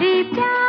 प्यारे प्यारे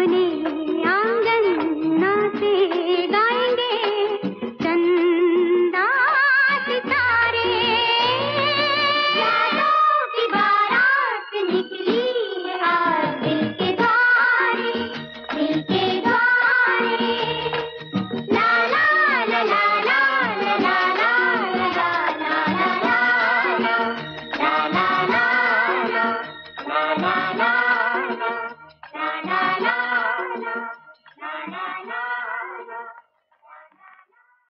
अपने आँगन नाचे गाएँगे चंदा सितारे निकली la la